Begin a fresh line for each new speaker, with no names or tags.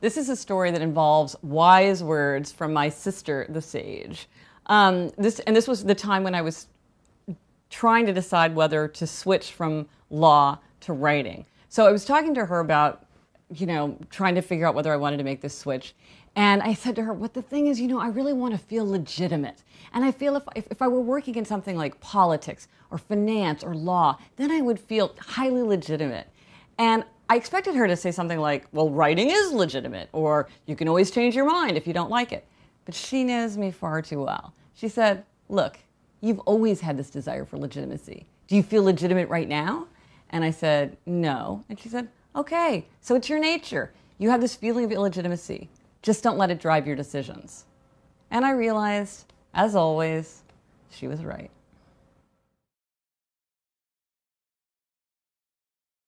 This is a story that involves wise words from my sister, the sage. Um, this, and this was the time when I was trying to decide whether to switch from law to writing. So I was talking to her about, you know, trying to figure out whether I wanted to make this switch. And I said to her, "What the thing is, you know, I really want to feel legitimate. And I feel if, if, if I were working in something like politics or finance or law, then I would feel highly legitimate. And I expected her to say something like, well, writing is legitimate, or you can always change your mind if you don't like it. But she knows me far too well. She said, look, you've always had this desire for legitimacy. Do you feel legitimate right now? And I said, no. And she said, okay, so it's your nature. You have this feeling of illegitimacy. Just don't let it drive your decisions. And I realized, as always, she was right.